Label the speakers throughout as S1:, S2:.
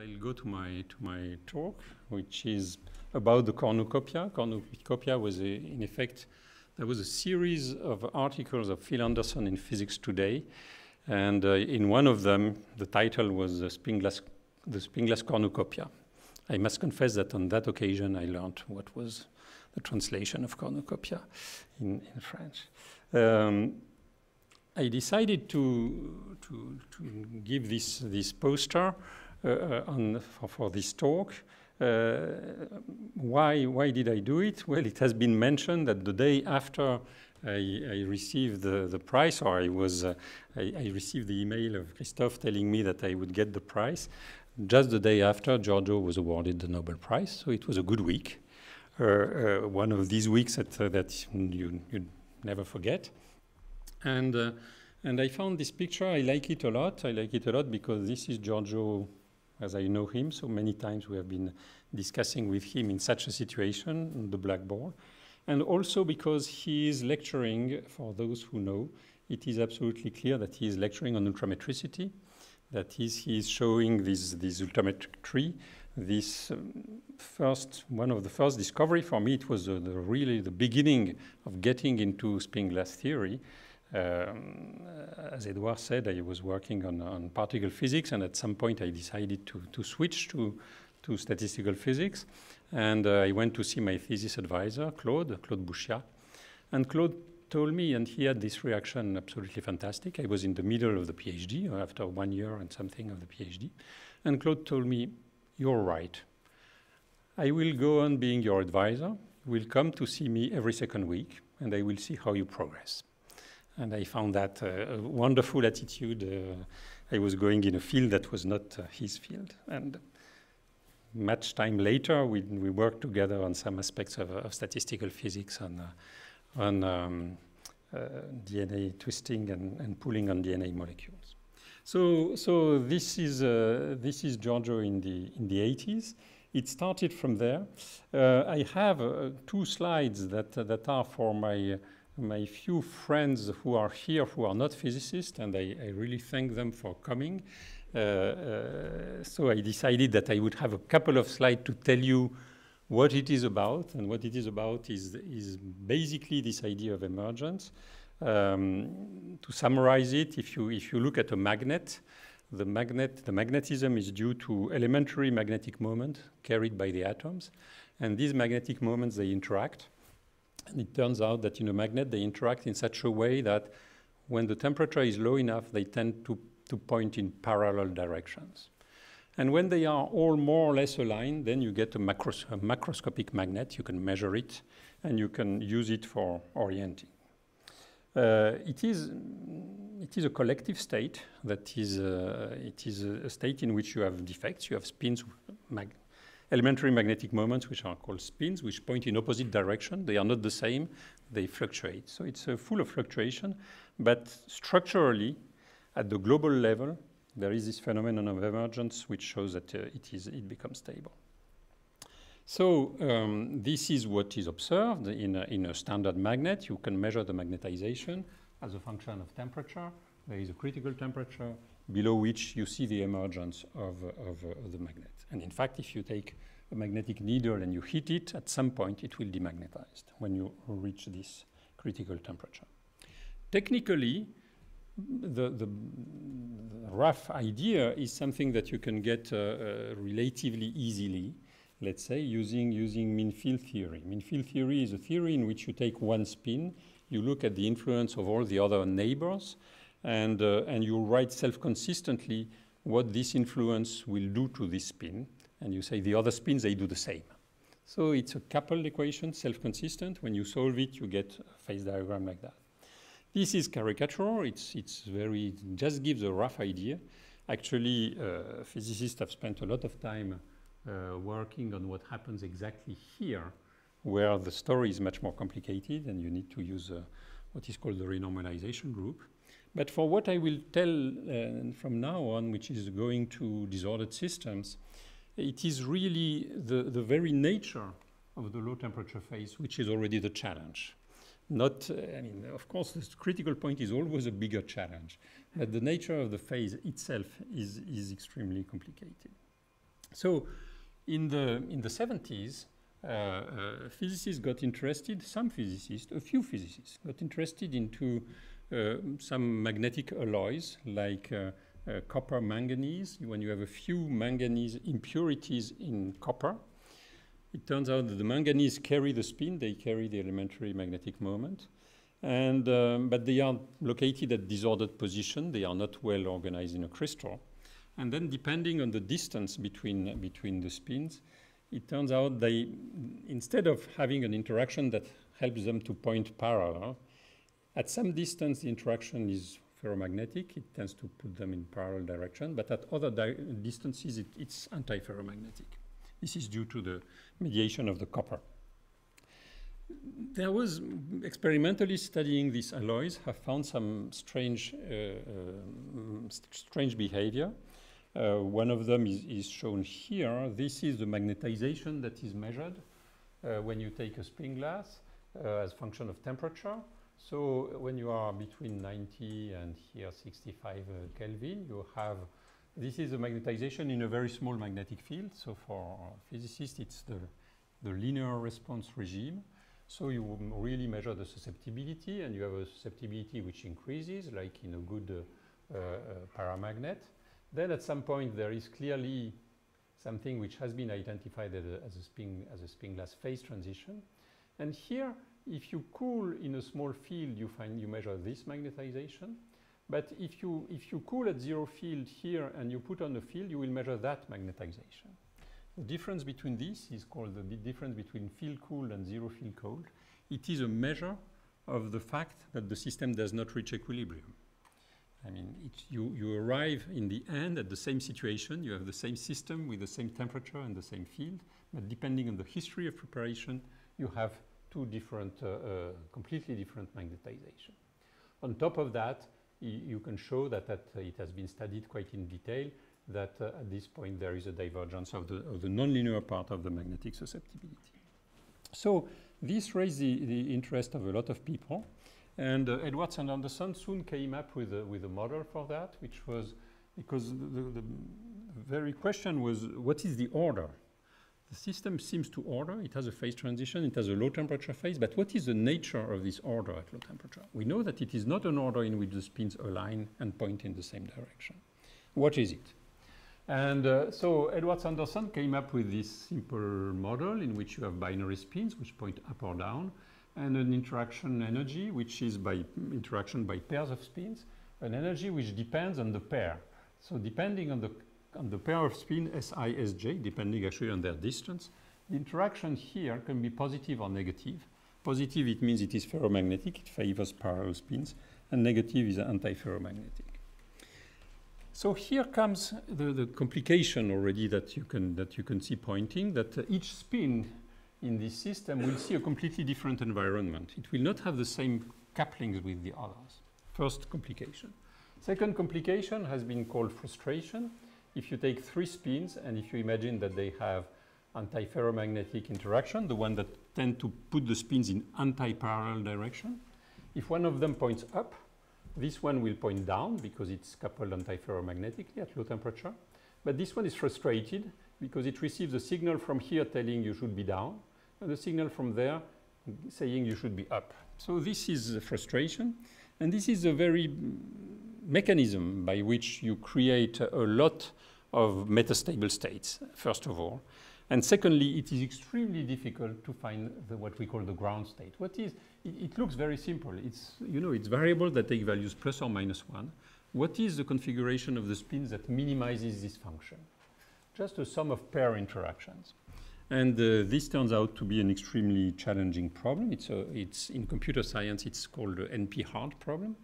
S1: I'll go to my to my talk, which is about the cornucopia. Cornucopia was, a, in effect, there was a series of articles of Phil Anderson in Physics Today, and uh, in one of them, the title was the spin glass, the cornucopia. I must confess that on that occasion, I learned what was the translation of cornucopia in, in French. Um, I decided to, to, to give this, this poster on, for, for this talk. Uh, why, why did I do it? Well, it has been mentioned that the day after I, I received the, the prize, or I, was, uh, I, I, received the email of Christophe telling me that I would get the prize. Just the day after, Giorgio was awarded the Nobel Prize, so it was a good week. Uh, uh, one of these weeks that, that you, you never forget. And, uh, and I found this picture, I like it a lot. I like it a lot because this is Giorgio as I know him. So many times we have been discussing with him in such a situation on the blackboard. And also because he is lecturing, for those who know, it is absolutely clear that he is lecturing on ultrametricity, that is, he is showing this, this ultrametric tree. This um, first, one of the first discovery for me, it was uh, the, really the beginning of getting into spin glass theory. Um, as Edouard said, I was working on, on, particle physics, and at some point I decided to, to switch to, to statistical physics. And uh, I went to see my thesis advisor, Claude, Claude Bouchiat. And Claude told me, and he had this reaction absolutely fantastic. I was in the middle of the PhD, or after one year and something of the PhD. And Claude told me, You're right. I will go on being your advisor. You will come to see me every second week, and I will see how you progress. And I found that uh, a wonderful attitude. Uh, I was going in a field that was not uh, his field. And much time later, we, we worked together on some aspects of, of statistical physics on, on um, DNA twisting and, and pulling on DNA molecules. So, so this is uh, this is Giorgio in the in the 80s. It started from there. Uh, I have uh, two slides that that are for my my few friends who are here who are not physicists, and I, I really thank them for coming. Uh, uh, so I decided that I would have a couple of slides to tell you what it is about, and what it is about is, is basically this idea of emergence. Um, to summarize it, if you, if you look at a magnet, the magnet, the magnetism is due to elementary magnetic moment carried by the atoms, and these magnetic moments, they interact. And it turns out that in a magnet, they interact in such a way that when the temperature is low enough, they tend to, to point in parallel directions. And when they are all more or less aligned, then you get a, macros a macroscopic magnet. You can measure it, and you can use it for orienting. Uh, it, is, it is a collective state that is, uh, it is a state in which you have defects, you have spins, mag elementary magnetic moments, which are called spins, which point in opposite direction. They are not the same. They fluctuate. So it's uh, full of fluctuation. But structurally, at the global level, there is this phenomenon of emergence, which shows that uh, it, is, it becomes stable. So um, this is what is observed in a, in a standard magnet. You can measure the magnetization as a function of temperature. There is a critical temperature below which you see the emergence of, of, uh, of the magnet. And in fact, if you take a magnetic needle and you heat it, at some point it will demagnetize when you reach this critical temperature. Technically, the, the, the rough idea is something that you can get uh, uh, relatively easily, let's say, using, using mean field theory. Mean field theory is a theory in which you take one spin, you look at the influence of all the other neighbors, and, uh, and you write self-consistently what this influence will do to this spin, and you say the other spins, they do the same. So it's a coupled equation, self-consistent. When you solve it, you get a phase diagram like that. This is caricature. It's, it's very, it just gives a rough idea. Actually, uh, physicists have spent a lot of time uh, working on what happens exactly here, where the story is much more complicated, and you need to use uh, what is called the renormalization group. But for what I will tell uh, from now on, which is going to disordered systems, it is really the, the very nature of the low temperature phase which is already the challenge. Not, uh, I mean, of course, the critical point is always a bigger challenge, but the nature of the phase itself is, is extremely complicated. So in the, in the 70s, uh, uh, physicists got interested, some physicists, a few physicists, got interested into some magnetic alloys like uh, uh, copper manganese. When you have a few manganese impurities in copper, it turns out that the manganese carry the spin, they carry the elementary magnetic moment. And, um, but they are located at disordered position. They are not well organized in a crystal. And then depending on the distance between, between the spins, it turns out they, instead of having an interaction that helps them to point parallel, at some distance the interaction is ferromagnetic, it tends to put them in parallel direction, but at other di distances it, it's anti-ferromagnetic. This is due to the mediation of the copper. There was experimentally studying these alloys have found some strange, uh, uh, strange behavior. Uh, one of them is, is, shown here. This is the magnetization that is measured uh, when you take a spin glass uh, as function of temperature. So when you are between 90 and here 65 uh, Kelvin, you have this is a magnetization in a very small magnetic field. So for physicists, it's the, the linear response regime. So you really measure the susceptibility, and you have a susceptibility which increases, like in a good uh, uh, paramagnet. Then at some point there is clearly something which has been identified as a, as a, spin, as a spin glass phase transition. And here, if you cool in a small field, you find you measure this magnetization. But if you, if you cool at zero field here and you put on a field, you will measure that magnetization. The difference between this is called the difference between field cooled and zero field cooled. It is a measure of the fact that the system does not reach equilibrium. I mean, you, you arrive in the end at the same situation. You have the same system with the same temperature and the same field, but depending on the history of preparation, you have two different, uh, uh, completely different magnetization. On top of that, you can show that, that uh, it has been studied quite in detail that at this point there is a divergence of the, of the nonlinear part of the magnetic susceptibility. So this raised the, the interest of a lot of people. And uh, Edwards and Anderson soon came up with a, with a model for that, which was because the, the very question was what is the order the system seems to order. It has a phase transition. It has a low temperature phase. But what is the nature of this order at low temperature? We know that it is not an order in which the spins align and point in the same direction. What is it? And uh, so Edwards and Anderson came up with this simple model in which you have binary spins which point up or down and an interaction energy which is by interaction by pairs of spins, an energy which depends on the pair. So depending on the on the pair of spin Si, Sj, depending actually on their distance, the interaction here can be positive or negative. Positive, it means it is ferromagnetic, it favors parallel spins, and negative is anti-ferromagnetic. So here comes the, the, complication already that you can, that you can see pointing, that uh, each spin in this system will see a completely different environment. It will not have the same couplings with the others. First complication. Second complication has been called frustration if you take three spins and if you imagine that they have anti-ferromagnetic interaction, the one that tend to put the spins in anti-parallel direction, if one of them points up, this one will point down because it's coupled anti-ferromagnetically at low temperature. But this one is frustrated because it receives a signal from here telling you should be down, and a signal from there saying you should be up. So this is frustration, and this is a very mechanism by which you create a lot of metastable states, first of all. And secondly, it is extremely difficult to find the, what we call the ground state. What is, it, it, looks very simple. It's, you know, it's variable that take values plus or minus one. What is the configuration of the spins that minimizes this function? Just a sum of pair interactions. And uh, this turns out to be an extremely challenging problem. It's, a, it's in computer science, it's called the NP-hard problem.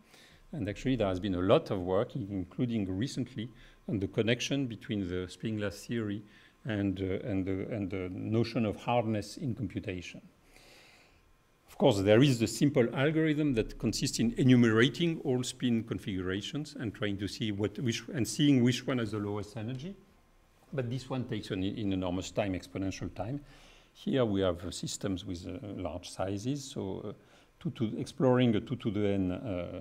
S1: And actually, there has been a lot of work, including recently, on the connection between the spin glass theory and, uh, and, the, and the notion of hardness in computation. Of course, there is the simple algorithm that consists in enumerating all spin configurations and trying to see what, which, and seeing which one has the lowest energy. But this one takes an, an enormous time, exponential time. Here we have systems with uh, large sizes, so uh, two to, exploring a 2 to the n uh,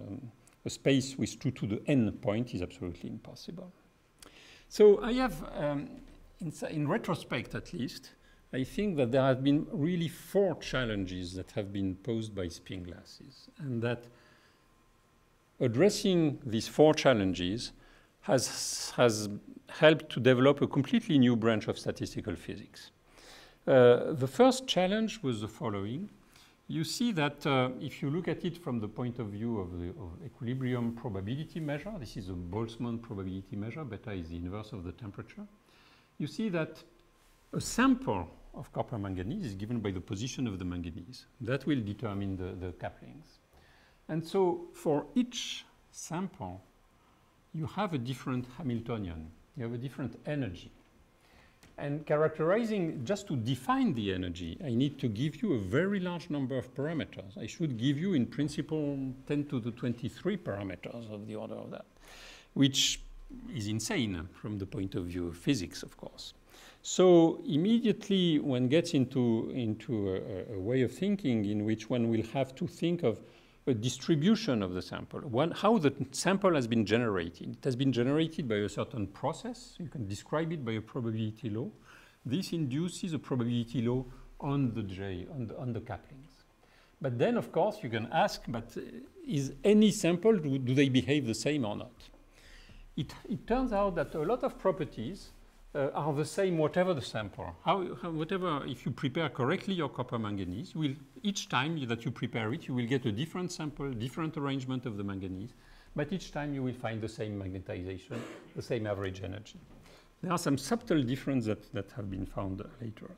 S1: a space with 2 to the n point is absolutely impossible. So I have, um, in, in retrospect at least, I think that there have been really four challenges that have been posed by spin glasses, and that addressing these four challenges has, has helped to develop a completely new branch of statistical physics. Uh, the first challenge was the following. You see that uh, if you look at it from the point of view of the of equilibrium probability measure, this is a Boltzmann probability measure, beta is the inverse of the temperature. You see that a sample of copper manganese is given by the position of the manganese. That will determine the, the couplings. And so for each sample, you have a different Hamiltonian. You have a different energy. And characterizing, just to define the energy, I need to give you a very large number of parameters. I should give you, in principle, 10 to the 23 parameters of the order of that, which is insane from the point of view of physics, of course. So immediately one gets into, into a, a way of thinking in which one will have to think of a distribution of the sample, how the sample has been generated. It has been generated by a certain process. You can describe it by a probability law. This induces a probability law on the J, on the, on the couplings. But then, of course, you can ask, but uh, is any sample, do, do they behave the same or not? It, it turns out that a lot of properties uh, are the same whatever the sample. How, how, whatever, if you prepare correctly your copper manganese, will, each time that you prepare it, you will get a different sample, different arrangement of the manganese, but each time you will find the same magnetization, the same average energy. There are some subtle differences that, that have been found later.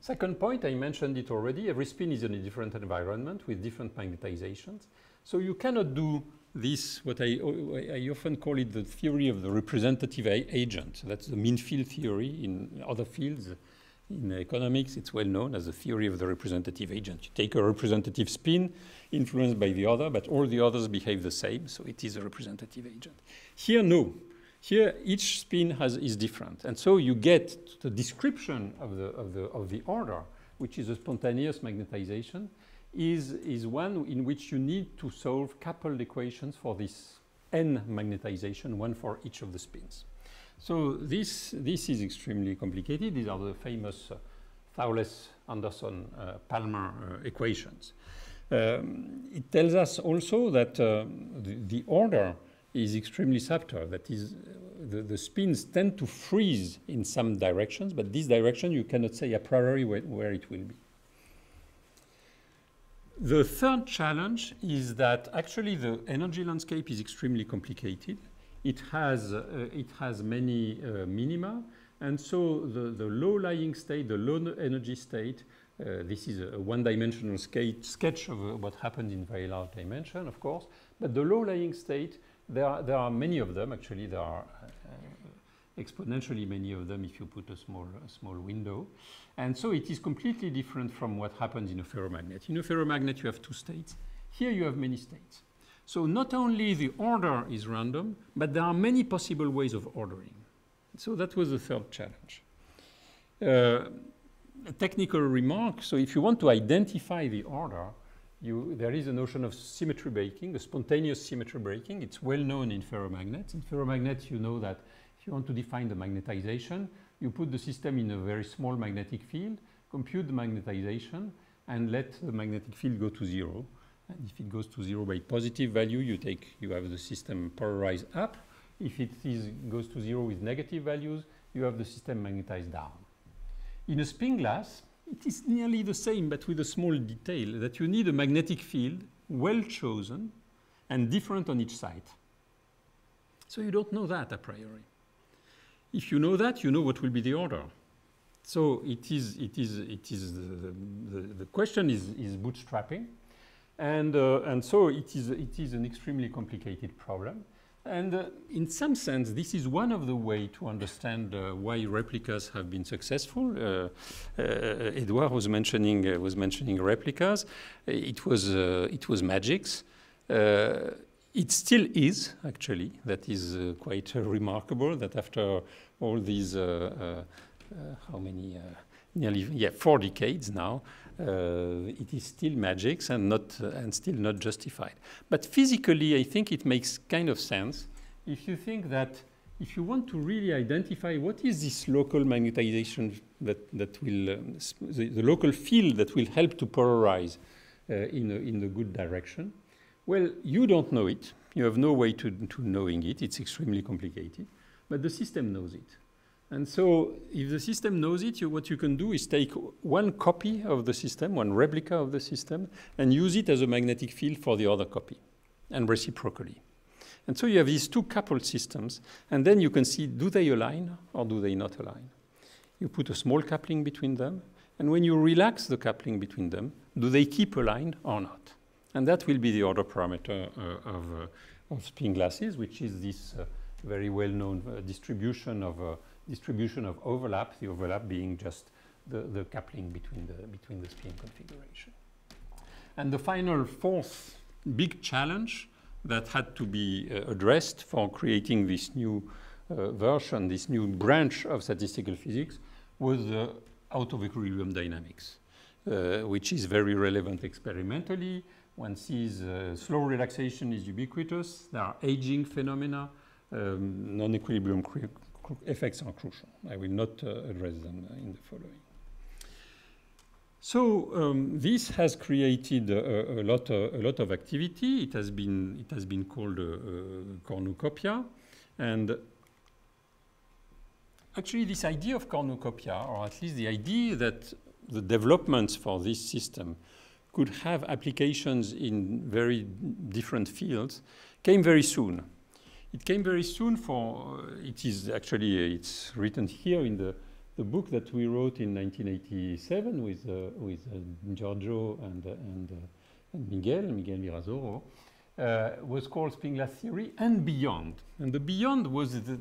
S1: Second point, I mentioned it already, every spin is in a different environment with different magnetizations. So you cannot do this, what I, I often call it the theory of the representative agent. That's the mean field theory in other fields. In economics, it's well known as the theory of the representative agent. You take a representative spin influenced by the other, but all the others behave the same, so it is a representative agent. Here, no. Here, each spin has, is different. And so you get the description of the, of, the, of the order, which is a spontaneous magnetization, is, is one in which you need to solve coupled equations for this n magnetization, one for each of the spins. So this, this is extremely complicated. These are the famous uh, Thouless-Anderson-Palmer uh, uh, equations. Um, it tells us also that uh, the, the, order is extremely subtle. That is, uh, the, the, spins tend to freeze in some directions, but this direction you cannot say a priori where, where it will be. The third challenge is that actually the energy landscape is extremely complicated. It has, uh, it has many uh, minima, and so the, the low-lying state, the low energy state, uh, this is a one-dimensional sketch of uh, what happened in very large dimension, of course, but the low-lying state, there are, there are many of them, actually there are uh, exponentially many of them if you put a small, a small window. And so it is completely different from what happens in a ferromagnet. In a ferromagnet, you have two states. Here you have many states. So not only the order is random, but there are many possible ways of ordering. So that was the third challenge. Uh, a technical remark, so if you want to identify the order, you, there is a notion of symmetry breaking, a spontaneous symmetry breaking. It's well known in ferromagnets. In ferromagnets, you know that if you want to define the magnetization, you put the system in a very small magnetic field, compute the magnetization, and let the magnetic field go to zero. And if it goes to zero by positive value, you take you have the system polarized up. If it is, goes to zero with negative values, you have the system magnetized down. In a spin glass, it is nearly the same, but with a small detail that you need a magnetic field well chosen and different on each side. So you don't know that a priori. If you know that, you know what will be the order. So it is, it is, it is the, the, the question is, is bootstrapping. And, uh, and so it is, it is an extremely complicated problem. And uh, in some sense, this is one of the ways to understand uh, why replicas have been successful. Uh, uh Edouard was mentioning, uh, was mentioning replicas. It was, uh, it was magics. It still is, actually. That is quite remarkable that after all these, uh, uh, how many, uh, nearly, yeah, four decades now, it is still magic and, not, and still not justified. But physically, I think it makes kind of sense if you think that if you want to really identify what is this local magnetization that, that will, um, the, the, local field that will help to polarize uh, in, a, in the good direction, well, you don't know it. You have no way to, to knowing it. It's extremely complicated. But the system knows it. And so if the system knows it, you, what you can do is take one copy of the system, one replica of the system, and use it as a magnetic field for the other copy, and reciprocally. And so you have these two coupled systems, and then you can see, do they align or do they not align? You put a small coupling between them, and when you relax the coupling between them, do they keep aligned or not? And that will be the order parameter uh, of, uh, of spin glasses, which is this uh, very well-known uh, distribution of uh, distribution of overlap, the overlap being just the, the coupling between the, between the spin configuration. And the final fourth big challenge that had to be uh, addressed for creating this new version, this new branch of statistical physics, was the out of equilibrium dynamics, which is very relevant experimentally. One sees uh, slow relaxation is ubiquitous. There are aging phenomena. Um, non-equilibrium effects are crucial. I will not uh, address them in the following. So um, this has created a, a, lot of, a lot of activity. It has been, it has been called cornucopia. And actually this idea of cornucopia, or at least the idea that the developments for this system could have applications in very different fields, came very soon. It came very soon for, uh, it is actually, uh, it's written here in the the book that we wrote in 1987 with, uh, with uh, Giorgio and, uh, and, and, Miguel, Miguel Virasoro, was called Spin Glass Theory and Beyond. And the Beyond was the,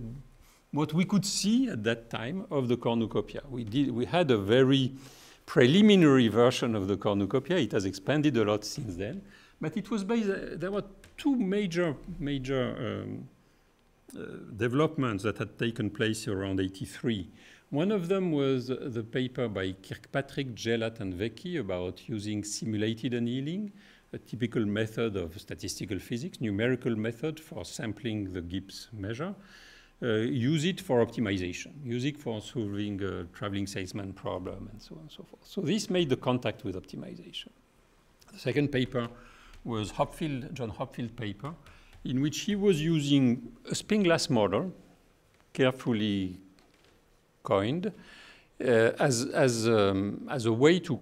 S1: what we could see at that time of the cornucopia. We, did, we had a very preliminary version of the cornucopia. It has expanded a lot since then. But it was based, uh, there were two major, major um, uh, developments that had taken place around 83. One of them was the paper by Kirkpatrick, Gelatt, and Vecchi about using simulated annealing, a typical method of statistical physics, numerical method for sampling the Gibbs measure. Uh, use it for optimization, use it for solving a traveling salesman problem, and so on and so forth. So this made the contact with optimization. The second paper was Hopfield, John Hopfield paper, in which he was using a spin glass model, carefully coined uh, as, as, um, as a way to,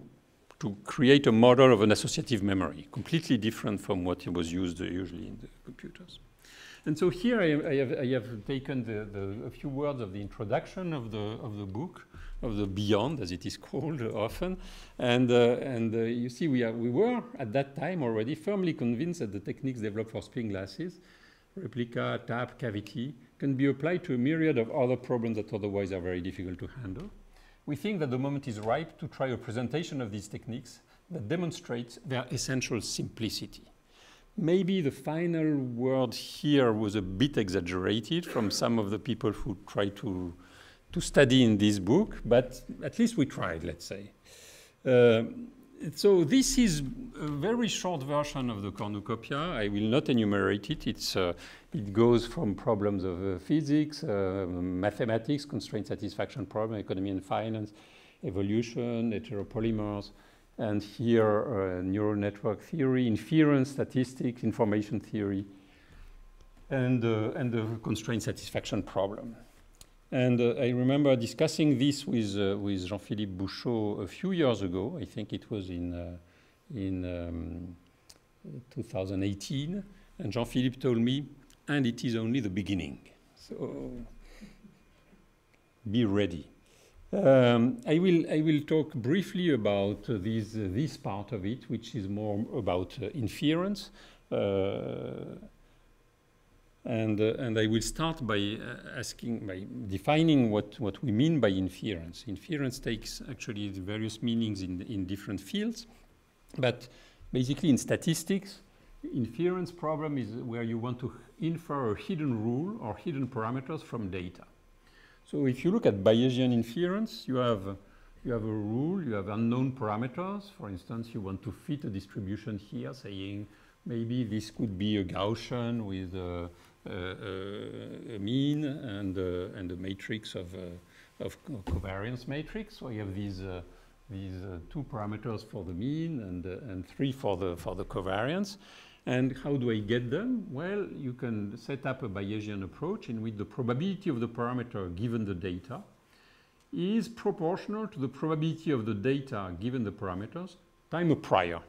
S1: to create a model of an associative memory, completely different from what was used usually in the computers. And so here I, I, have, I have, taken the, the, a few words of the introduction of the, of the book, of the Beyond, as it is called often. And, uh, and uh, you see, we, are, we were at that time already firmly convinced that the techniques developed for spin glasses, replica, TAP, cavity, can be applied to a myriad of other problems that otherwise are very difficult to handle. We think that the moment is ripe to try a presentation of these techniques that demonstrates their essential simplicity. Maybe the final word here was a bit exaggerated from some of the people who tried to, to study in this book, but at least we tried, let's say. Uh, so this is a very short version of the cornucopia. I will not enumerate it. It's, uh, it goes from problems of uh, physics, uh, mathematics, constraint satisfaction problem, economy and finance, evolution, heteropolymers, and here uh, neural network theory, inference, statistics, information theory, and, uh, and the constraint satisfaction problem. And uh, I remember discussing this with, uh, with Jean-Philippe Bouchaud a few years ago. I think it was in, uh, in um, 2018. And Jean-Philippe told me, and it is only the beginning. So be ready. Um, I, will, I will talk briefly about uh, this, uh, this part of it, which is more about uh, inference. And, uh, and I will start by uh, asking, by defining what, what we mean by inference. Inference takes actually various meanings in, in different fields, but basically in statistics, inference problem is where you want to infer a hidden rule or hidden parameters from data. So if you look at Bayesian inference, you have, you have a rule, you have unknown parameters. For instance, you want to fit a distribution here saying maybe this could be a Gaussian with a a mean and, and a matrix of, of covariance matrix. So you have these these uh, two parameters for the mean and, uh, and three for the, for the covariance. And how do I get them? Well, you can set up a Bayesian approach in which the probability of the parameter given the data is proportional to the probability of the data given the parameters time a prior.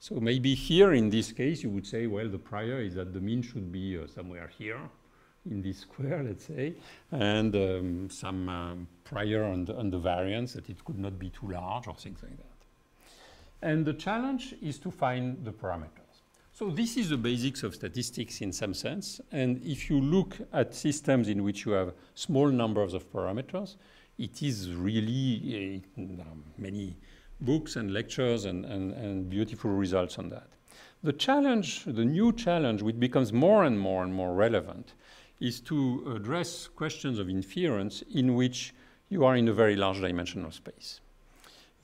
S1: So maybe here in this case you would say, well, the prior is that the mean should be uh, somewhere here in this square, let's say, and um, some um, prior on the, on the variance that it could not be too large or things like that. And the challenge is to find the parameters. So this is the basics of statistics in some sense. And if you look at systems in which you have small numbers of parameters, it is really uh, many books and lectures and, and, and beautiful results on that. The challenge, the new challenge, which becomes more and more and more relevant, is to address questions of inference in which you are in a very large dimensional space.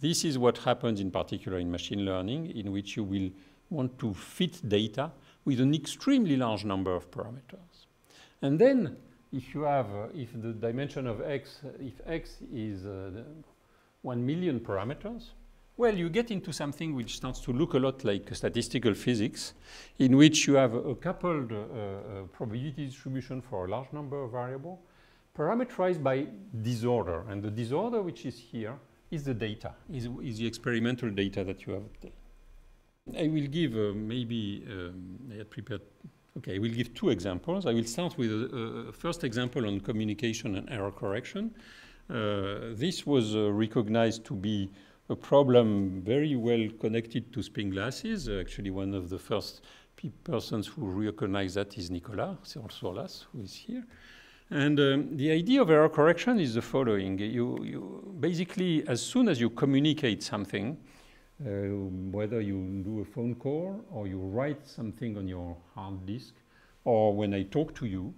S1: This is what happens in particular in machine learning, in which you will want to fit data with an extremely large number of parameters. And then if you have, uh, if the dimension of x, if x is uh, 1 million parameters, well, you get into something which starts to look a lot like statistical physics, in which you have a coupled uh, uh, probability distribution for a large number of variables, parameterized by disorder. And the disorder which is here is the data, is, is the experimental data that you have obtained. I will give uh, maybe, um, I had prepared, okay, I will give two examples. I will start with a, a first example on communication and error correction. Uh, this was uh, recognized to be a problem very well connected to spin glasses. Uh, actually, one of the first persons who recognized that is Nicolas Sourlas, who is here. And um, the idea of error correction is the following. You, you basically, as soon as you communicate something, uh, Uh, whether you do a phone call or you write something on your hard disk, or when I talk to you,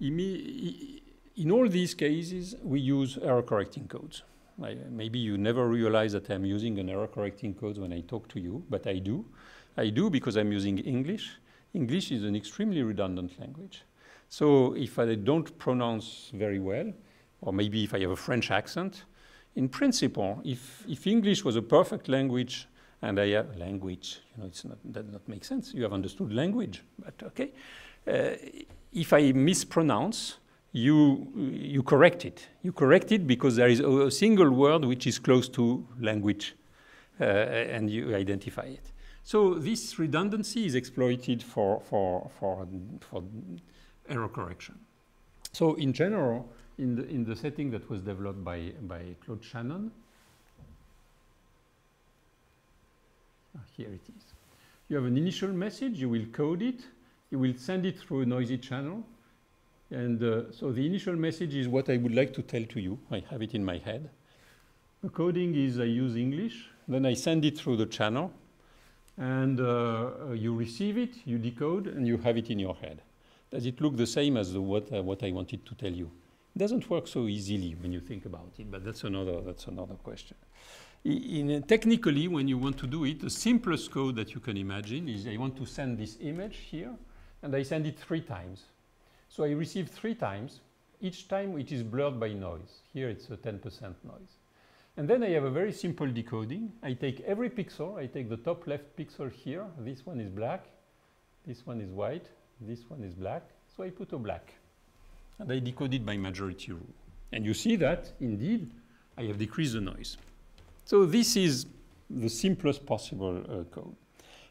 S1: in all these cases, we use error correcting codes. I, maybe you never realize that I'm using an error correcting code when I talk to you, but I do. I do because I'm using English. English is an extremely redundant language. So if I don't pronounce very well, or maybe if I have a French accent, in principle, if, if English was a perfect language, and I have language, you know, it's not, that does not make sense. You have understood language, but okay. Uh, if I mispronounce, you, you correct it. You correct it because there is a, a single word which is close to language uh, and you identify it. So this redundancy is exploited for, for, for, for error correction. So in general, in the, in the setting that was developed by, by Claude Shannon, ah, here it is. You have an initial message, you will code it, you will send it through a noisy channel, and uh, so the initial message is what I would like to tell to you. I have it in my head. The coding is I use English, then I send it through the channel, and uh, you receive it, you decode, and you have it in your head. Does it look the same as the, what, uh, what I wanted to tell you? Doesn't work so easily when you think about it, but that's another, that's another question. In, in, technically, when you want to do it, the simplest code that you can imagine is I want to send this image here, and I send it three times. So I receive three times. Each time it is blurred by noise. Here it's a 10% noise. And then I have a very simple decoding. I take every pixel. I take the top left pixel here. This one is black. This one is white. This one is black. So I put a black. And I decode it by majority rule. And you see that, indeed, I have decreased the noise. So this is the simplest possible uh, code.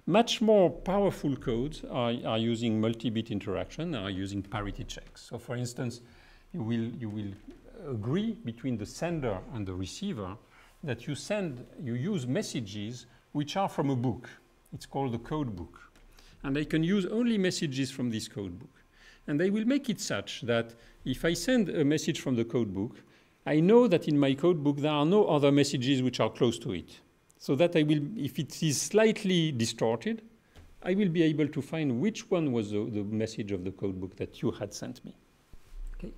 S1: Much more powerful codes are, are using multi-bit interaction, are using parity checks. So for instance, you will, you will agree between the sender and the receiver that you send, you use messages which are from a book. It's called the code book. And I can use only messages from this code book. And they will make it such that if I send a message from the code book, I know that in my code book there are no other messages which are close to it so that I will, if it is slightly distorted, I will be able to find which one was the, the message of the codebook that you had sent me. Okay.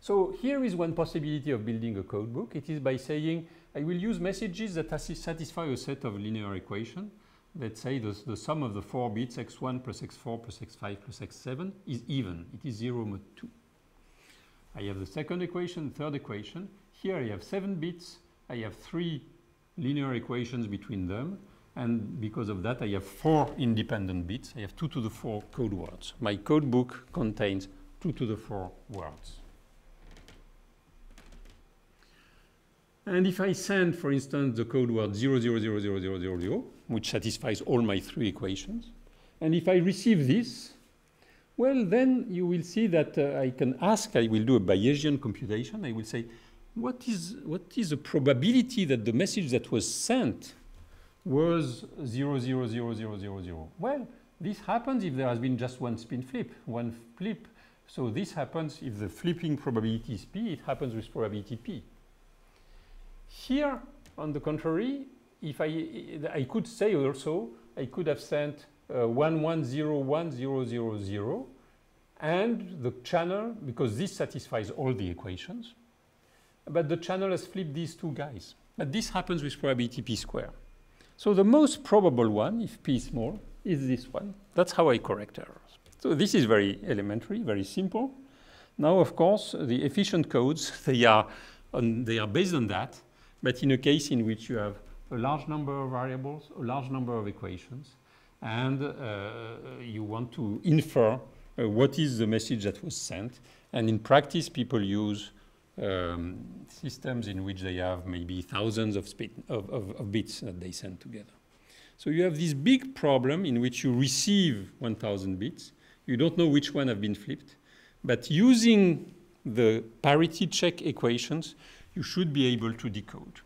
S1: So here is one possibility of building a codebook. It is by saying I will use messages that satisfy a set of linear equations. Let's say the, the sum of the four bits x1 plus x4 plus x5 plus x7 is even. It is 0 mod 2. I have the second equation, third equation. Here I have 7 bits. I have three linear equations between them. And because of that, I have four independent bits. I have 2 to the 4 code words. My code book contains 2 to the 4 words. And if I send, for instance, the code word 00000000, which satisfies all my three equations, and if I receive this, well, then you will see that uh, I can ask, I will do a Bayesian computation. I will say, what is, what is the probability that the message that was sent was 000000? Well, this happens if there has been just one spin flip, one flip. So this happens if the flipping probability is p, it happens with probability p. Here, on the contrary, if I, I could say also, I could have sent uh, 11010000 and the channel, because this satisfies all the equations, but the channel has flipped these two guys. But this happens with probability p square. So the most probable one, if p is small, is this one. That's how I correct errors. So this is very elementary, very simple. Now, of course, the efficient codes, they are, on, they are based on that, but in a case in which you have a large number of variables, a large number of equations, and uh, you want to infer uh, what is the message that was sent. And in practice, people use um, systems in which they have maybe thousands of, of, of, of, bits that they send together. So you have this big problem in which you receive 1,000 bits. You don't know which one have been flipped. But using the parity check equations, you should be able to decode.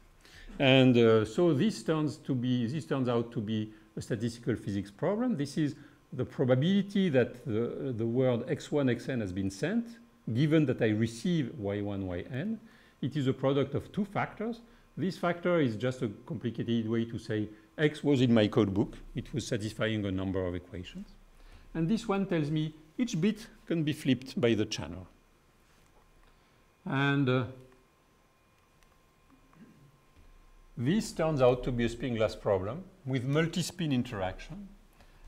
S1: And uh, so this turns to be this turns out to be a statistical physics problem. This is the probability that the, the word x1 xn has been sent, given that I receive y1 yn. It is a product of two factors. This factor is just a complicated way to say x was in my code book. It was satisfying a number of equations. And this one tells me each bit can be flipped by the channel. And uh, This turns out to be a spin glass problem with multi-spin interaction,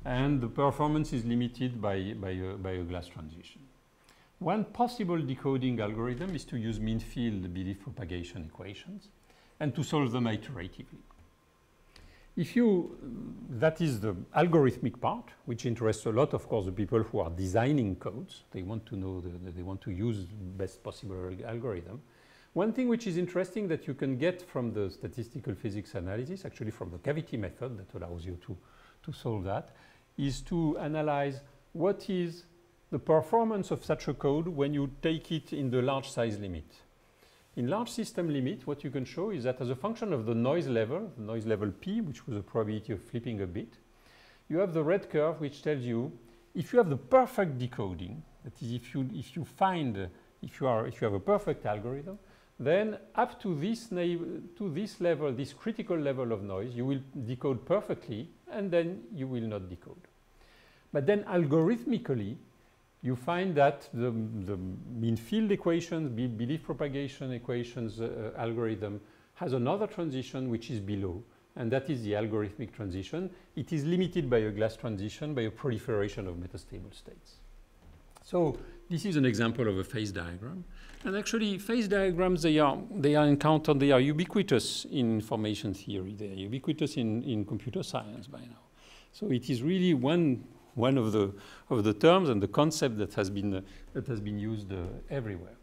S1: and the performance is limited by, by, a, by a glass transition. One possible decoding algorithm is to use mean field belief propagation equations and to solve them iteratively. If you, that is the algorithmic part, which interests a lot, of course, the people who are designing codes. They want to know, the, they want to use best possible algorithm. One thing which is interesting that you can get from the statistical physics analysis, actually from the cavity method that allows you to, to solve that, is to analyze what is the performance of such a code when you take it in the large size limit. In large system limit, what you can show is that as a function of the noise level, the noise level p, which was the probability of flipping a bit, you have the red curve which tells you if you have the perfect decoding, that is if you, if you find, if you, are, if you have a perfect algorithm, then up to this, to this level, this critical level of noise, you will decode perfectly, and then you will not decode. But then algorithmically, you find that the, the mean field equations, belief propagation equations uh, algorithm has another transition which is below, and that is the algorithmic transition. It is limited by a glass transition by a proliferation of metastable states. So this is an example of a phase diagram. And actually, phase diagrams, they are, they are encountered, they are ubiquitous in information theory. They are ubiquitous in, in computer science by now. So it is really one, one of, the, of the terms and the concept that has been, uh, that has been used uh, everywhere.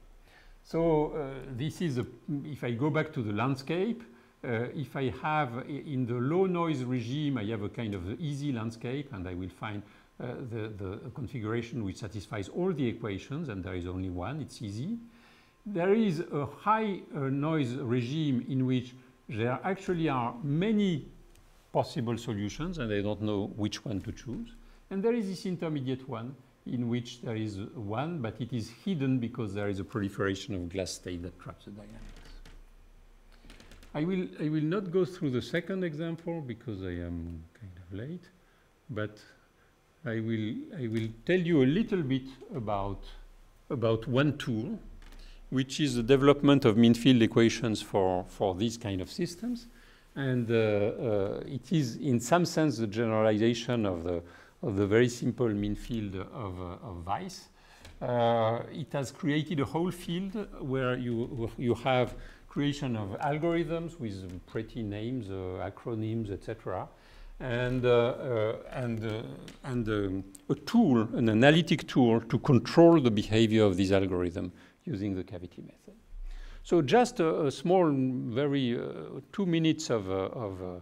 S1: So uh, this is, a, if I go back to the landscape, uh, if I have in the low noise regime, I have a kind of easy landscape and I will find uh, the, the configuration which satisfies all the equations and there is only one, it's easy there is a high uh, noise regime in which there actually are many possible solutions and I don't know which one to choose. And there is this intermediate one in which there is one, but it is hidden because there is a proliferation of glass state that traps the dynamics. I will, I will not go through the second example because I am kind of late, but I will, I will tell you a little bit about, about one tool which is the development of mean field equations for, for these kind of systems. And uh, uh, it is, in some sense, the generalization of the, of the very simple mean field of, uh, of Weiss. Uh, it has created a whole field where you, you have creation of algorithms with pretty names, uh, acronyms, etc and, uh, uh, and, uh, and um, a tool, an analytic tool to control the behavior of this algorithm using the cavity method. So just a, a small, very two minutes of, of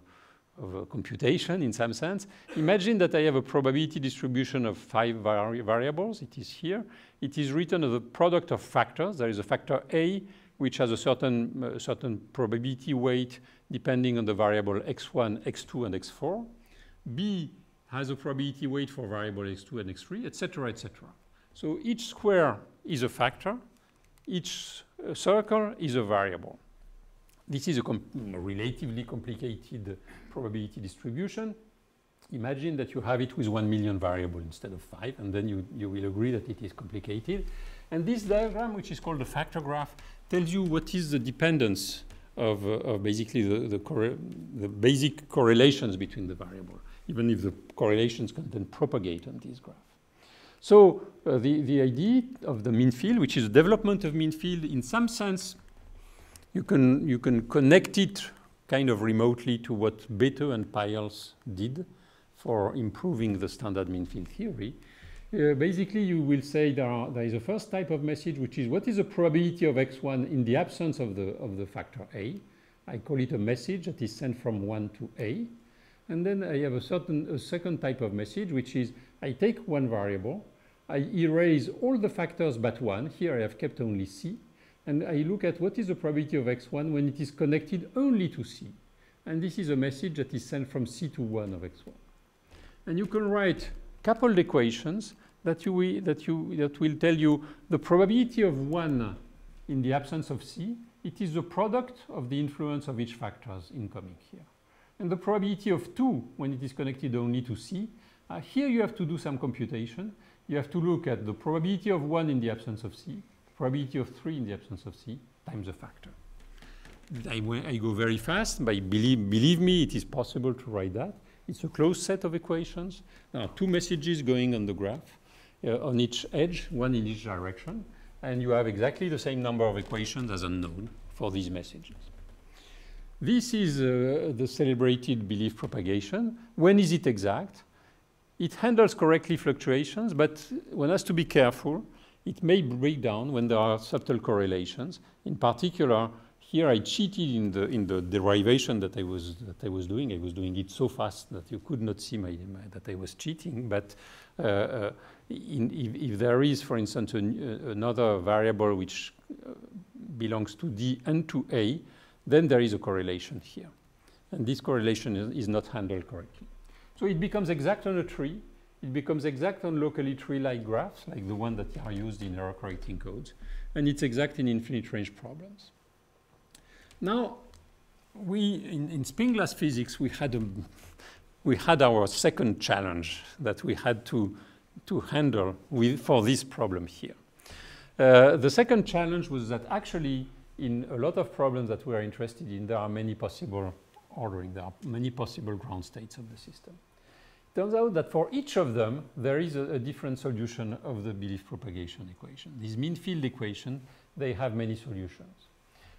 S1: of computation in some sense. Imagine that I have a probability distribution of five vari variables. It is here. It is written as a product of factors. There is a factor A, which has a certain, uh, certain probability weight depending on the variable x1, x2, and x4. B has a probability weight for variable x2 and x3, etc., etc. So each square is a factor. Each uh, circle is a variable. This is a com relatively complicated probability distribution. Imagine that you have it with 1 million variables instead of 5, and then you, you will agree that it is complicated. And this diagram, which is called the factor graph, tells you what is the dependence of, uh, of basically the, the, the, basic correlations between the variable, even if the correlations can then propagate on this graph. So uh, the, the idea of the mean field, which is the development of mean field, in some sense, you can, you can connect it kind of remotely to what Bethe and Peierls did for improving the standard mean field theory. Uh, basically, you will say there, are, there is a first type of message, which is what is the probability of x1 in the absence of the, of the factor a. I call it a message that is sent from 1 to a. And then I have a certain a second type of message, which is I take one variable, I erase all the factors but one. Here I have kept only c. And I look at what is the probability of x1 when it is connected only to c. And this is a message that is sent from c to 1 of x1. And you can write coupled equations that, you will, that, you, that will tell you the probability of 1 in the absence of C, it is the product of the influence of each factors incoming here. And the probability of 2 when it is connected only to C, uh, here you have to do some computation. You have to look at the probability of 1 in the absence of C, probability of 3 in the absence of C, times the factor. I, I go very fast, but believe, believe me, it is possible to write that. It's a closed set of equations. There are two messages going on the graph uh, on each edge, one in each direction, and you have exactly the same number of equations as unknown for these messages. This is uh, the celebrated belief propagation. When is it exact? It handles correctly fluctuations, but one has to be careful. It may break down when there are subtle correlations. In particular, here I cheated in the, in the derivation that I, was, that I was doing. I was doing it so fast that you could not see my, my that I was cheating. But uh, uh, in, if, if, there is, for instance, an, uh, another variable which uh, belongs to D and to A, then there is a correlation here. And this correlation is, is not handled correctly. So it becomes exact on a tree. It becomes exact on locally tree-like graphs, like the one that are used in error correcting codes. And it's exact in infinite range problems. Now, we in, in spin glass physics, we had a, we had our second challenge that we had to to handle with, for this problem here. Uh, the second challenge was that actually in a lot of problems that we are interested in, there are many possible ordering, there are many possible ground states of the system. It turns out that for each of them, there is a, a different solution of the belief propagation equation. This mean field equation, they have many solutions.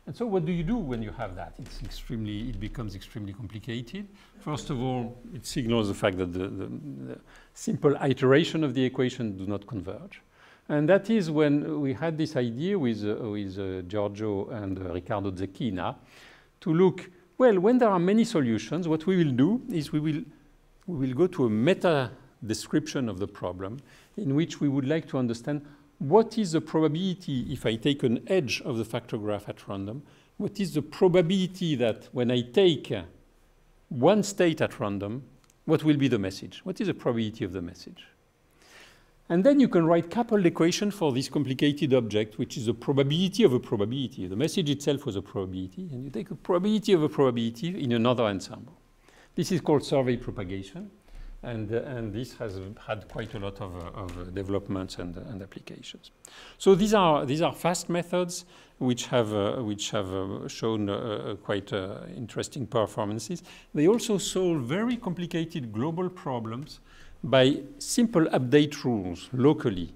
S1: And so what do you do when you have that? It's extremely, it becomes extremely complicated. First of all, it signals the fact that the, the, the simple iteration of the equation do not converge. And that is when we had this idea with, uh, with uh, Giorgio and uh, Riccardo Zecchina to look, well, when there are many solutions, what we will do is we will, we will go to a meta description of the problem in which we would like to understand what is the probability if I take an edge of the factor graph at random? What is the probability that when I take one state at random, what will be the message? What is the probability of the message? And then you can write coupled equation for this complicated object, which is the probability of a probability. The message itself was a probability, and you take a probability of a probability in another ensemble. This is called survey propagation. And, uh, and this has had quite a lot of, uh, of uh, developments and, and applications. So these are, these are fast methods which have, uh, which have uh, shown uh, quite interesting performances. They also solve very complicated global problems by simple update rules locally.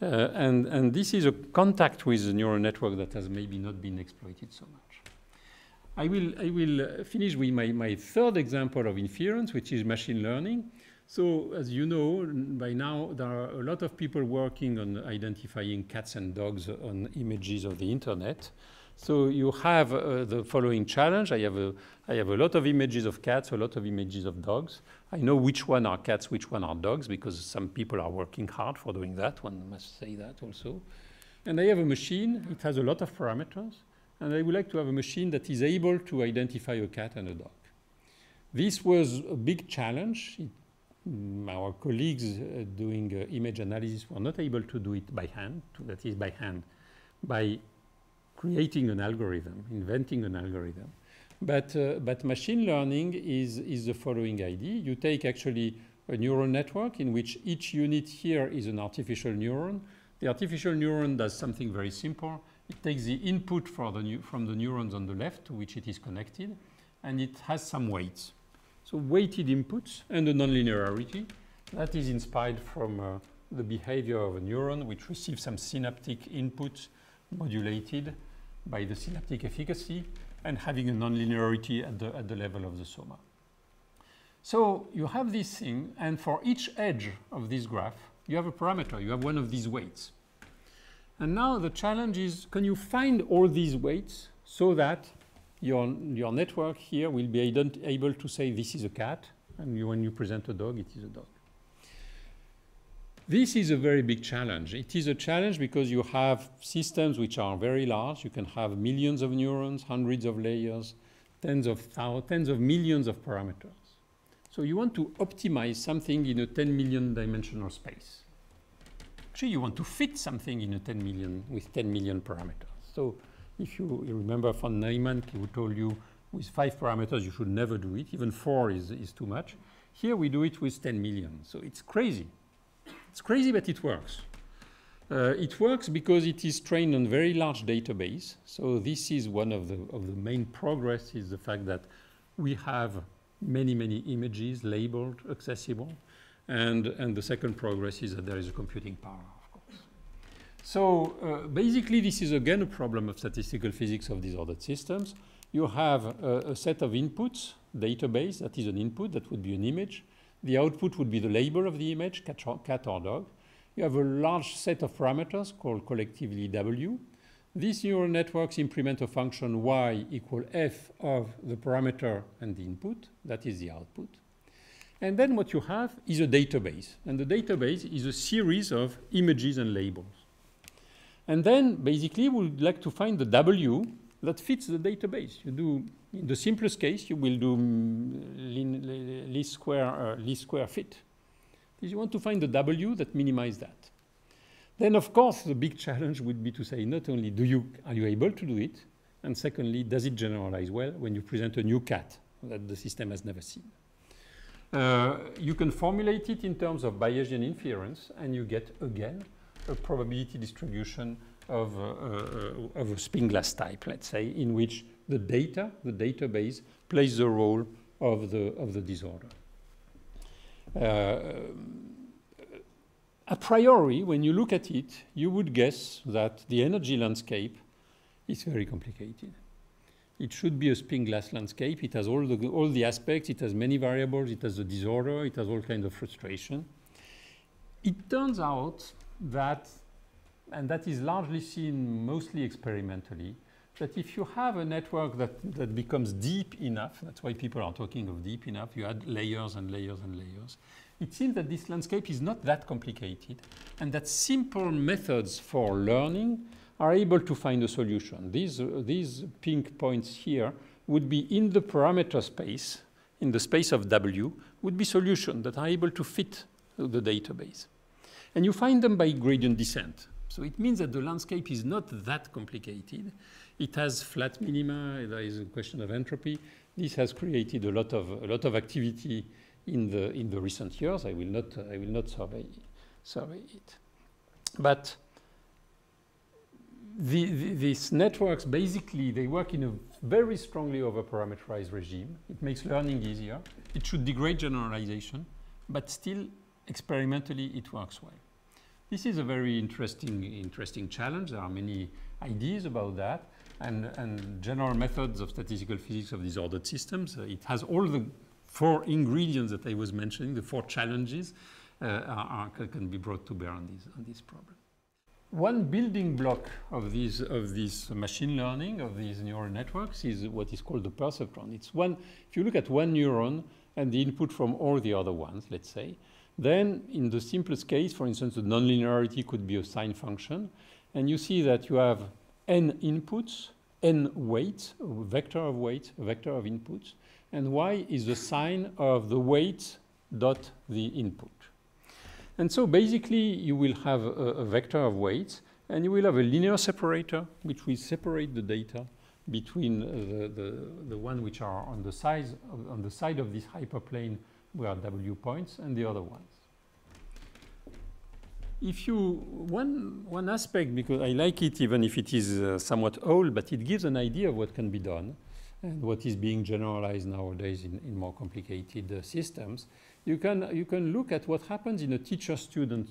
S1: and, and this is a contact with the neural network that has maybe not been exploited so much. I will, I will finish with my, my third example of inference, which is machine learning. So as you know, by now there are a lot of people working on identifying cats and dogs on images of the internet. So you have uh, the following challenge. I have, a, I have a lot of images of cats, a lot of images of dogs. I know which one are cats, which one are dogs, because some people are working hard for doing that. One must say that also. And I have a machine. It has a lot of parameters. And I would like to have a machine that is able to identify a cat and a dog. This was a big challenge. It our colleagues uh, doing uh, image analysis were not able to do it by hand, that is by hand, by creating an algorithm, inventing an algorithm. But, uh, but machine learning is, is the following idea. You take actually a neural network in which each unit here is an artificial neuron. The artificial neuron does something very simple. It takes the input the from the neurons on the left to which it is connected, and it has some weights. So weighted inputs and a nonlinearity. That is inspired from uh, the behavior of a neuron which receives some synaptic input modulated by the synaptic efficacy and having a nonlinearity at the, at the level of the soma. So you have this thing, and for each edge of this graph, you have a parameter, you have one of these weights. And now the challenge is, can you find all these weights so that your, your network here will be able to say this is a cat, and you, when you present a dog, it is a dog. This is a very big challenge. It is a challenge because you have systems which are very large. You can have millions of neurons, hundreds of layers, tens of tens of millions of parameters. So you want to optimize something in a 10 million dimensional space. Actually, you want to fit something in a 10 million with 10 million parameters. So if you, remember von Neumann who told you with five parameters you should never do it, even four is, is too much. Here we do it with 10 million, so it's crazy. It's crazy, but it works. Uh, it works because it is trained on very large database. So this is one of the, of the main progress is the fact that we have many, many images labeled, accessible. And, and the second progress is that there is a computing power. So uh, basically, this is again a problem of statistical physics of disordered systems. You have a, a, set of inputs, database, that is an input, that would be an image. The output would be the label of the image, cat or, cat or dog. You have a large set of parameters called collectively W. These neural networks implement a function y equal f of the parameter and the input, that is the output. And then what you have is a database. And the database is a series of images and labels. And then basically we'd like to find the W that fits the database. You do, in the simplest case, you will do mm, least square, uh, least square fit. You want to find the W that minimize that. Then of course the big challenge would be to say not only do you, are you able to do it, and secondly, does it generalize well when you present a new cat that the system has never seen? Uh, you can formulate it in terms of Bayesian inference, and you get, again, a probability distribution of, uh, uh, of a spin glass type, let's say, in which the data, the database, plays the role of the, of the disorder. Uh, a priori, when you look at it, you would guess that the energy landscape is very complicated. It should be a spin glass landscape. It has all the, all the aspects. It has many variables. It has the disorder. It has all kinds of frustration. It turns out that, and that is largely seen mostly experimentally, that if you have a network that, that becomes deep enough, that's why people are talking of deep enough, you add layers and layers and layers, it seems that this landscape is not that complicated and that simple methods for learning are able to find a solution. These, uh, these pink points here would be in the parameter space, in the space of W, would be solutions that are able to fit the database. And you find them by gradient descent. So it means that the landscape is not that complicated. It has flat minima. There is a question of entropy. This has created a lot of, a lot of activity in the in the recent years. I will not I will not survey survey it, but the, the, these networks basically they work in a very strongly over-parameterized regime. It makes learning easier. It should degrade generalization, but still experimentally it works well. This is a very interesting interesting challenge. There are many ideas about that and, and general methods of statistical physics of these ordered systems. Uh, it has all the four ingredients that I was mentioning, the four challenges uh, are, are, can be brought to bear on this, on this problem. One building block of these of this machine learning of these neural networks is what is called the perceptron. It's one. If you look at one neuron and the input from all the other ones, let's say, then in the simplest case, for instance, the nonlinearity could be a sign function, and you see that you have n inputs, n weights, a vector of weights, a vector of inputs, and y is the sign of the weight dot the input. And so basically you will have a, a, vector of weights and you will have a linear separator which will separate the data between uh, the, the, the one which are on the, size on the side of this hyperplane where W points and the other ones if you one one aspect because I like it even if it is uh, somewhat old, but it gives an idea of what can be done and what is being generalized nowadays in, in more complicated uh, systems. You can you can look at what happens in a teacher-student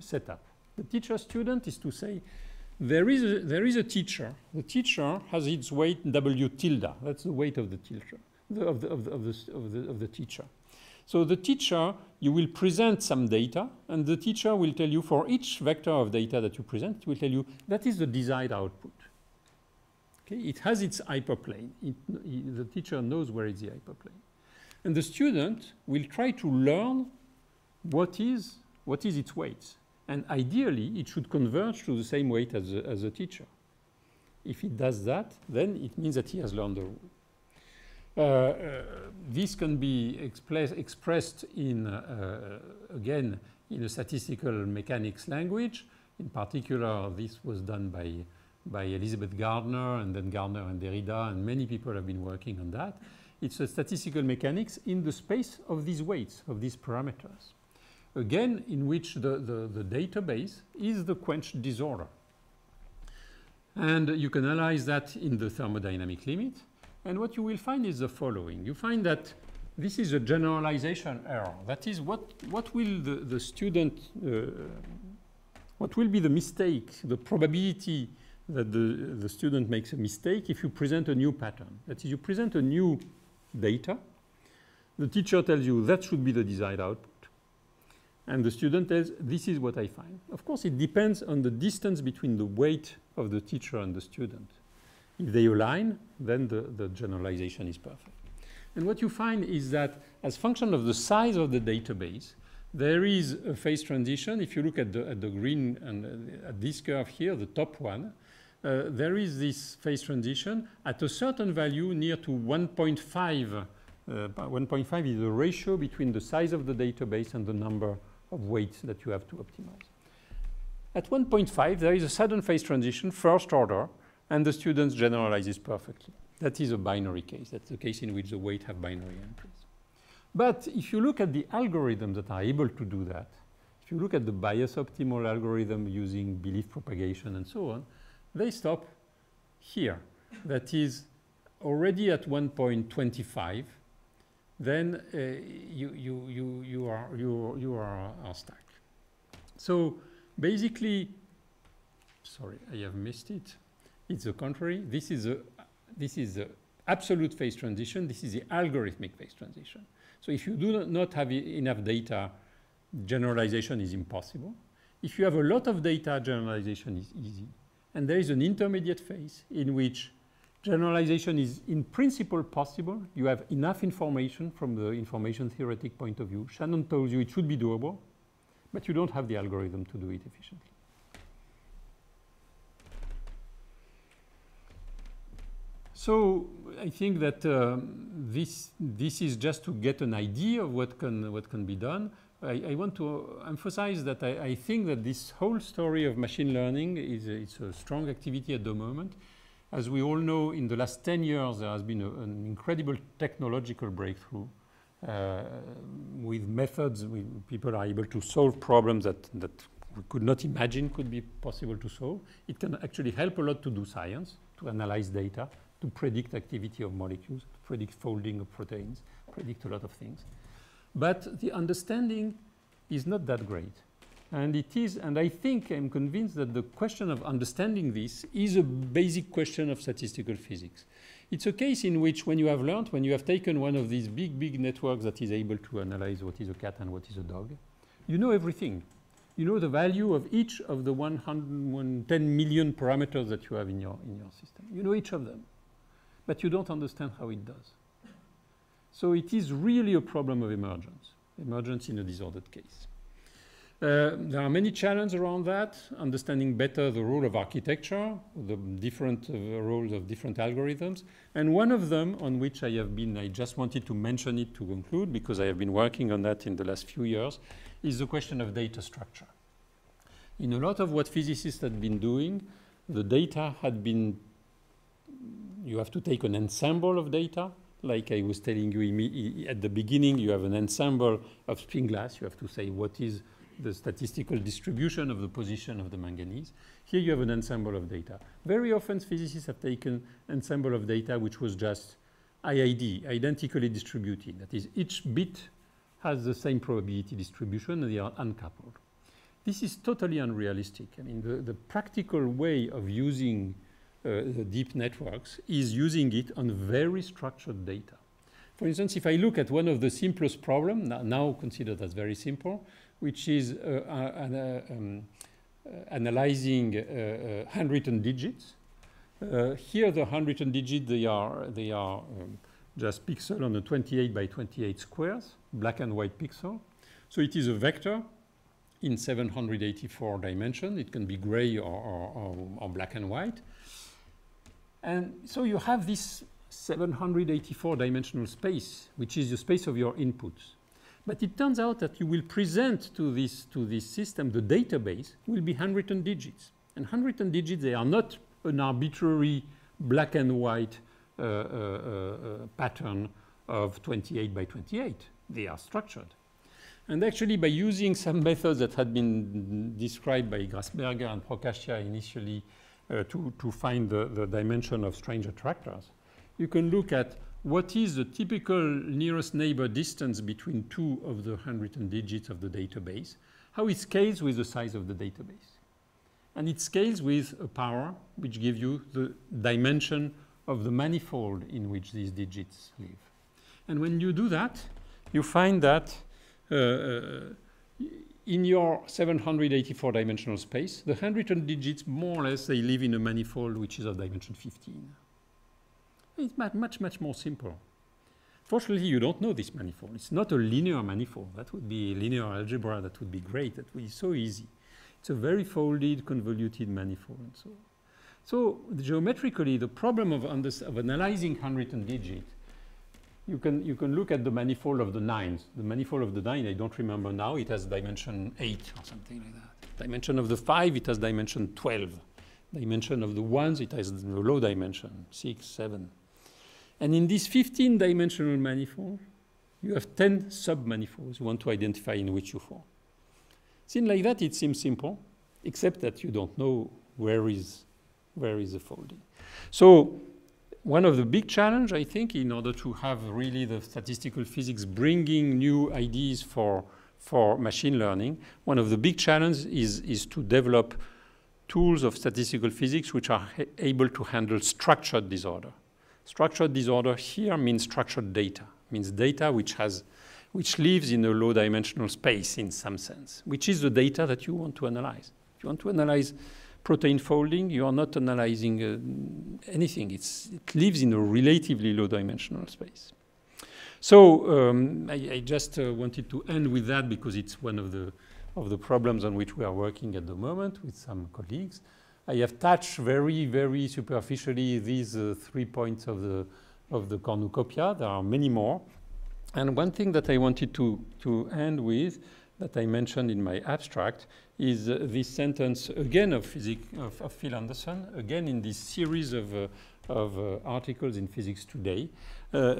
S1: setup. The teacher-student is to say there is a, there is a teacher. The teacher has its weight W tilde. That's the weight of the teacher the, of, the, of, the, of, the, of, the, of the teacher. So the teacher, you will present some data, and the teacher will tell you for each vector of data that you present, it will tell you that is the desired output. Okay, it has its hyperplane. It, it, the teacher knows where is the hyperplane. And the student will try to learn what is, what is its weight. And ideally, it should converge to the same weight as the, as the teacher. If it does that, then it means that he has learned the rule. Uh, uh, this can be expressed in, uh, again, in a statistical mechanics language. In particular, this was done by, by Elizabeth Gardner and then Gardner and Derrida, and many people have been working on that. It's a statistical mechanics in the space of these weights, of these parameters. Again, in which the, the, the database is the quenched disorder. And you can analyze that in the thermodynamic limit. And what you will find is the following. You find that this is a generalization error. That is, what, what will the, the student, uh, what will be the mistake, the probability that the, the student makes a mistake if you present a new pattern. That is, you present a new data, the teacher tells you that should be the desired output, and the student tells, this is what I find. Of course, it depends on the distance between the weight of the teacher and the student. If they align, then the, the generalization is perfect. And what you find is that as function of the size of the database, there is a phase transition. If you look at the, at the green and uh, at this curve here, the top one, uh, there is this phase transition at a certain value near to 1.5. Uh, 1.5 is the ratio between the size of the database and the number of weights that you have to optimize. At 1.5, there is a sudden phase transition, first order, and the students generalizes perfectly. That is a binary case. That's the case in which the weight have binary entries. But if you look at the algorithms that are able to do that, if you look at the Bayes optimal algorithm using belief propagation and so on, they stop here. That is already at 1.25, then uh, you, you, you, you, are, you, you are, are stuck. So basically, sorry, I have missed it. It's the contrary. This is a this is the absolute phase transition. This is the algorithmic phase transition. So if you do not have enough data, generalization is impossible. If you have a lot of data, generalization is easy. And there is an intermediate phase in which generalization is in principle possible. You have enough information from the information theoretic point of view. Shannon tells you it should be doable, but you don't have the algorithm to do it efficiently. So I think that um, this, this is just to get an idea of what can, what can be done. I, I want to emphasize that I, I, think that this whole story of machine learning is a, it's a strong activity at the moment. As we all know, in the last 10 years, there has been a, an incredible technological breakthrough. uh, with methods, we, people are able to solve problems that, that we could not imagine could be possible to solve. It can actually help a lot to do science, to analyze data, to predict activity of molecules, to predict folding of proteins, predict a lot of things. But the understanding is not that great. And it is, and I think I'm convinced that the question of understanding this is a basic question of statistical physics. It's a case in which when you have learned, when you have taken one of these big, big networks that is able to analyze what is a cat and what is a dog, you know everything. You know the value of each of the 110 million parameters that you have in your, in your system. You know each of them, but you don't understand how it does. So it is really a problem of emergence, emergence in a disordered case. Uh, there are many challenges around that, understanding better the role of architecture, the different uh, roles of different algorithms. And one of them on which I have been, I just wanted to mention it to conclude because I have been working on that in the last few years, is the question of data structure. In a lot of what physicists had been doing, the data had been, you have to take an ensemble of data, like I was telling you at the beginning, you have an ensemble of spin glass. You have to say what is the statistical distribution of the position of the manganese. Here you have an ensemble of data. Very often physicists have taken ensemble of data which was just IID, identically distributed. That is, each bit has the same probability distribution and they are uncoupled. This is totally unrealistic. I mean, the, the practical way of using the deep networks is using it on very structured data. For instance, if I look at one of the simplest problems, now considered as very simple, which is uh, uh, uh, um, analyzing handwritten digits. here, the handwritten digits, they are, they are um, just pixel on a 28 by 28 squares, black and white pixel. So it is a vector in 784 dimensions. It can be gray or, or, or, black and white. And so you have this 784 dimensional space, which is the space of your inputs. But it turns out that you will present to this, to this system, the database will be handwritten digits. And handwritten digits, they are not an arbitrary black and white uh, uh, uh, pattern of 28 by 28. They are structured. And actually, by using some methods that had been described by Grassberger and Procaccia initially uh, to, to find the, the dimension of strange attractors, you can look at what is the typical nearest neighbor distance between two of the handwritten digits of the database, how it scales with the size of the database. And it scales with a power which gives you the dimension of the manifold in which these digits live. And when you do that, you find that uh, uh in your 784 dimensional space, the handwritten digits, more or less, they live in a manifold which is of dimension 15. It's much, much more simple. Fortunately, you don't know this manifold. It's not a linear manifold. That would be linear algebra. That would be great. That would be so easy. It's a very folded, convoluted manifold. And so, so geometrically, the problem of, of analyzing handwritten digit, you can, you can look at the manifold of the nines. The manifold of the nine, I don't remember now, it has dimension 8 or something like that. Dimension of the 5, it has dimension 12. Dimension of the 1s, it has the low dimension, 6, 7. And in this 15-dimensional manifold, you have 10 submanifolds you want to identify in which you fall. Seen like that, it seems simple, except that you don't know where is, where is the folding. So one of the big challenge, I think, in order to have really the statistical physics bringing new ideas for, for machine learning, one of the big challenges is, is to develop tools of statistical physics which are able to handle structured disorder. Structured disorder here means structured data, means data which has which lives in a low dimensional space in some sense, which is the data that you want to analyze. You want to analyze protein folding, you are not analyzing uh, anything. It's, it lives in a relatively low dimensional space. So um, I, I, just uh, wanted to end with that because it's one of the, of the problems on which we are working at the moment with some colleagues. I have touched very, very superficially these uh, three points of the, of the cornucopia. There are many more. And one thing that I wanted to, to end with, that I mentioned in my abstract, is uh, this sentence again of, of, of, Phil Anderson, again in this series of, uh, of uh, articles in physics today. Uh,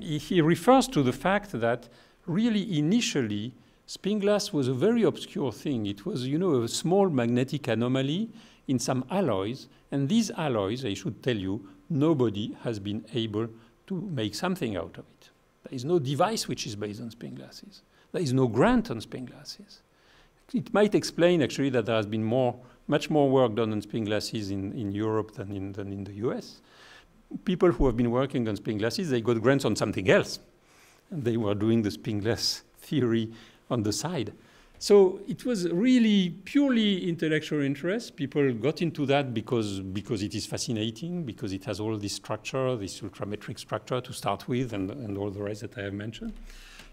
S1: he, he refers to the fact that really initially spin glass was a very obscure thing. It was, you know, a small magnetic anomaly in some alloys, and these alloys, I should tell you, nobody has been able to make something out of it. There is no device which is based on spin glasses. There is no grant on spin glasses. It might explain actually that there has been more, much more work done on spin glasses in, in Europe than in, than in the US. People who have been working on spin glasses, they got grants on something else. And they were doing the spin glass theory on the side. So it was really purely intellectual interest. People got into that because, because it is fascinating, because it has all this structure, this ultrametric structure to start with, and, and all the rest that I have mentioned.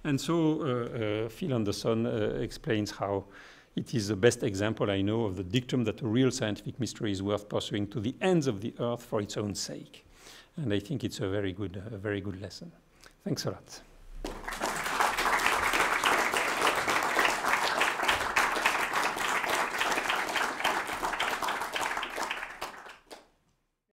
S1: And so uh, uh, Phil Anderson uh, explains how it is the best example I know of the dictum that a real scientific mystery is worth pursuing to the ends of the earth for its own sake. And I think it's a very good, a very good lesson. Thanks a lot.